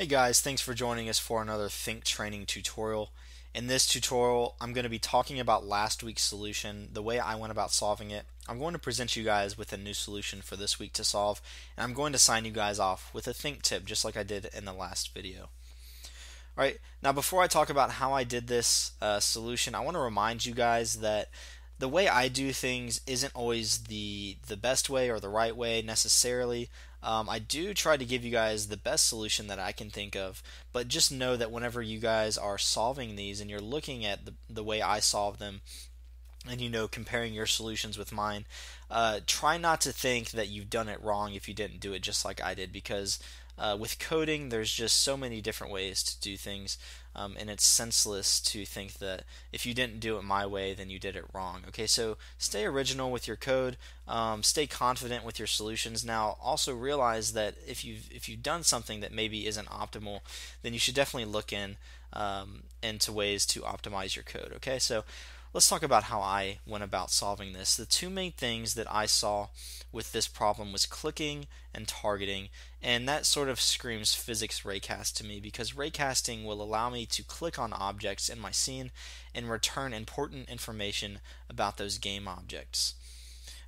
Hey guys, thanks for joining us for another Think Training tutorial. In this tutorial, I'm going to be talking about last week's solution, the way I went about solving it. I'm going to present you guys with a new solution for this week to solve, and I'm going to sign you guys off with a think tip just like I did in the last video. Alright, now before I talk about how I did this uh, solution, I want to remind you guys that the way I do things isn't always the the best way or the right way necessarily. Um, I do try to give you guys the best solution that I can think of, but just know that whenever you guys are solving these and you're looking at the, the way I solve them, and you know comparing your solutions with mine, uh, try not to think that you've done it wrong if you didn't do it just like I did because uh, with coding, there's just so many different ways to do things, um, and it's senseless to think that if you didn't do it my way, then you did it wrong. Okay, so stay original with your code, um, stay confident with your solutions. Now, also realize that if you've if you've done something that maybe isn't optimal, then you should definitely look in um, into ways to optimize your code. Okay, so let's talk about how I went about solving this. The two main things that I saw with this problem was clicking and targeting, and that sort of screams physics raycast to me because raycasting will allow me to click on objects in my scene and return important information about those game objects.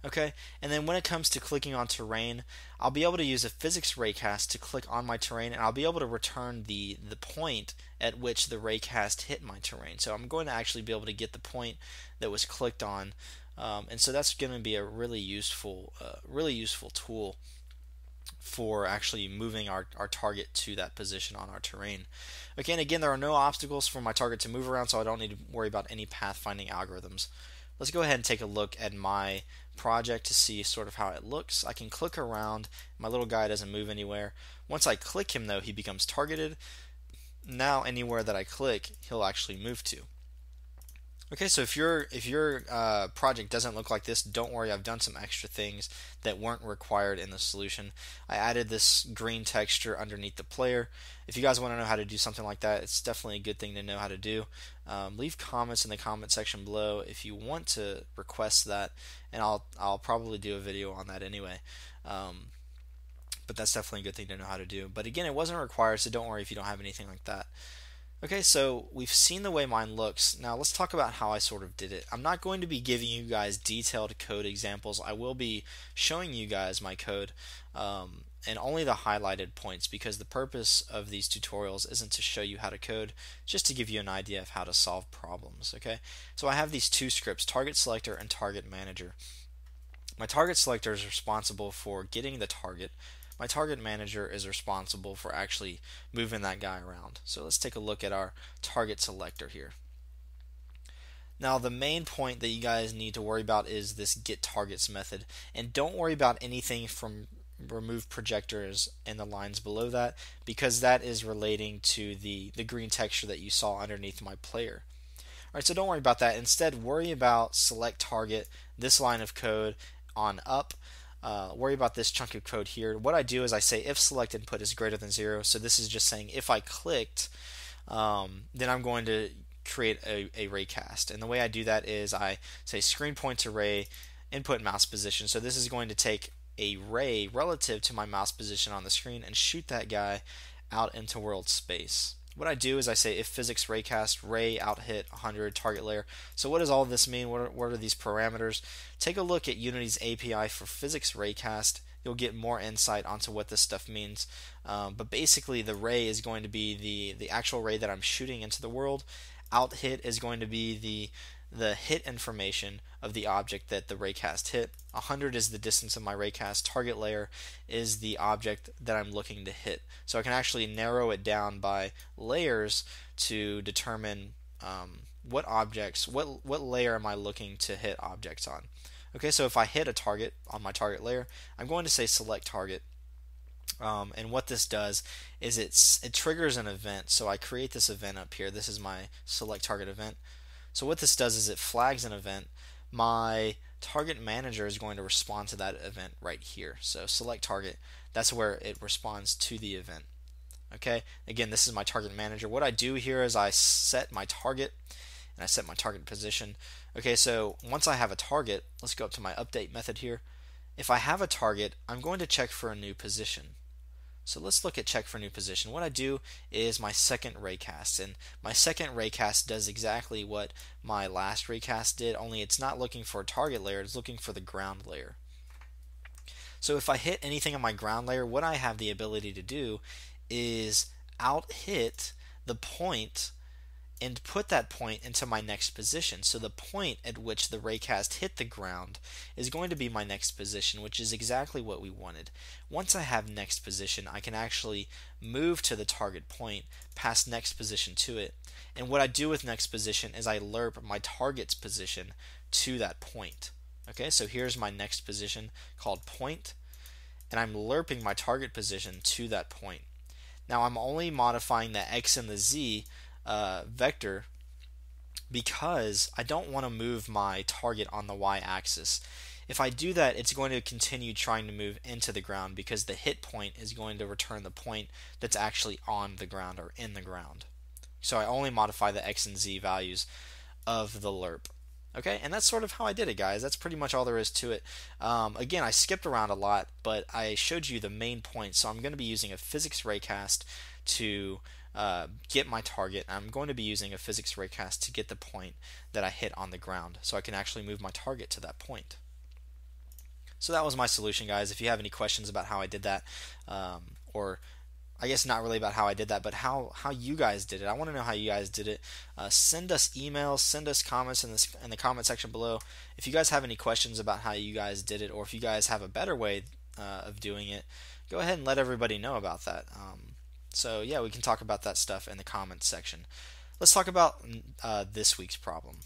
Okay, and then when it comes to clicking on terrain, I'll be able to use a physics raycast to click on my terrain, and I'll be able to return the the point at which the raycast hit my terrain. So I'm going to actually be able to get the point that was clicked on, um, and so that's going to be a really useful, uh, really useful tool for actually moving our, our target to that position on our terrain. Okay, and again, there are no obstacles for my target to move around, so I don't need to worry about any pathfinding algorithms. Let's go ahead and take a look at my project to see sort of how it looks. I can click around. My little guy doesn't move anywhere. Once I click him, though, he becomes targeted. Now, anywhere that I click, he'll actually move to. Okay, so if your if your uh, project doesn't look like this, don't worry. I've done some extra things that weren't required in the solution. I added this green texture underneath the player. If you guys want to know how to do something like that, it's definitely a good thing to know how to do. Um, leave comments in the comment section below if you want to request that, and I'll I'll probably do a video on that anyway. Um, but that's definitely a good thing to know how to do. But again, it wasn't required, so don't worry if you don't have anything like that. Okay, so we've seen the way mine looks. Now let's talk about how I sort of did it. I'm not going to be giving you guys detailed code examples. I will be showing you guys my code um, and only the highlighted points because the purpose of these tutorials isn't to show you how to code, just to give you an idea of how to solve problems. Okay, so I have these two scripts, target selector and target manager. My target selector is responsible for getting the target my target manager is responsible for actually moving that guy around. So let's take a look at our target selector here. Now the main point that you guys need to worry about is this get targets method and don't worry about anything from remove projectors and the lines below that because that is relating to the, the green texture that you saw underneath my player. Alright, so don't worry about that. Instead, worry about select target, this line of code on up uh, worry about this chunk of code here. What I do is I say if select input is greater than zero. So this is just saying if I clicked, um, then I'm going to create a, a raycast. And the way I do that is I say screen point to ray input mouse position. So this is going to take a ray relative to my mouse position on the screen and shoot that guy out into world space what I do is I say if physics raycast ray out hit 100 target layer. So what does all this mean? What are, what are these parameters? Take a look at Unity's API for physics raycast. You'll get more insight onto what this stuff means. Um, but basically, the ray is going to be the the actual ray that I'm shooting into the world. Out hit is going to be the the hit information of the object that the raycast hit. 100 is the distance of my raycast. Target layer is the object that I'm looking to hit. So I can actually narrow it down by layers to determine um, what objects, what what layer am I looking to hit objects on. Okay, so if I hit a target on my target layer, I'm going to say select target. Um, and what this does is it's it triggers an event. So I create this event up here. This is my select target event. So what this does is it flags an event. My target manager is going to respond to that event right here. So select target, that's where it responds to the event. Okay, again, this is my target manager. What I do here is I set my target and I set my target position. Okay, so once I have a target, let's go up to my update method here. If I have a target, I'm going to check for a new position. So let's look at check for new position. What I do is my second raycast, and my second raycast does exactly what my last raycast did, only it's not looking for a target layer, it's looking for the ground layer. So if I hit anything on my ground layer, what I have the ability to do is out hit the point and put that point into my next position. So the point at which the raycast hit the ground is going to be my next position, which is exactly what we wanted. Once I have next position, I can actually move to the target point, pass next position to it. And what I do with next position is I lerp my target's position to that point. Okay, so here's my next position called point, and I'm lerping my target position to that point. Now I'm only modifying the x and the z uh, vector because I don't want to move my target on the y-axis. If I do that, it's going to continue trying to move into the ground because the hit point is going to return the point that's actually on the ground or in the ground. So I only modify the x and z values of the lerp. Okay, and that's sort of how I did it, guys. That's pretty much all there is to it. Um, again, I skipped around a lot, but I showed you the main point. So I'm going to be using a physics raycast to uh, get my target. I'm going to be using a physics raycast to get the point that I hit on the ground so I can actually move my target to that point. So that was my solution, guys. If you have any questions about how I did that, um, or I guess not really about how I did that, but how, how you guys did it. I want to know how you guys did it. Uh, send us emails, send us comments in, this, in the comment section below. If you guys have any questions about how you guys did it, or if you guys have a better way uh, of doing it, go ahead and let everybody know about that. Um, so yeah, we can talk about that stuff in the comments section. Let's talk about uh, this week's problem.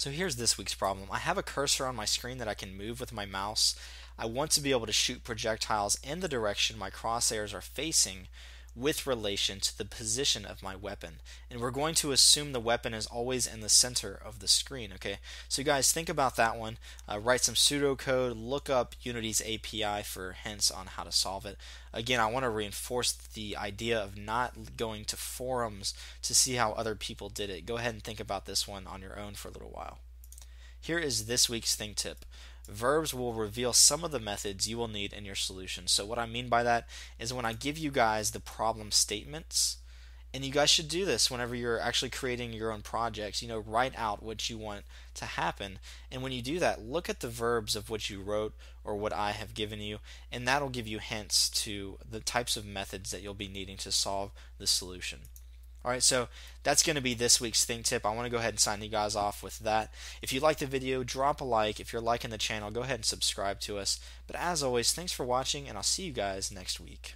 So here's this week's problem. I have a cursor on my screen that I can move with my mouse. I want to be able to shoot projectiles in the direction my crosshairs are facing with relation to the position of my weapon. And we're going to assume the weapon is always in the center of the screen, okay? So you guys, think about that one. Uh, write some pseudocode, look up Unity's API for hints on how to solve it. Again, I want to reinforce the idea of not going to forums to see how other people did it. Go ahead and think about this one on your own for a little while. Here is this week's think tip verbs will reveal some of the methods you will need in your solution. So what I mean by that is when I give you guys the problem statements, and you guys should do this whenever you're actually creating your own projects, you know, write out what you want to happen. And when you do that, look at the verbs of what you wrote or what I have given you, and that'll give you hints to the types of methods that you'll be needing to solve the solution. All right, so that's going to be this week's Think Tip. I want to go ahead and sign you guys off with that. If you like the video, drop a like. If you're liking the channel, go ahead and subscribe to us. But as always, thanks for watching, and I'll see you guys next week.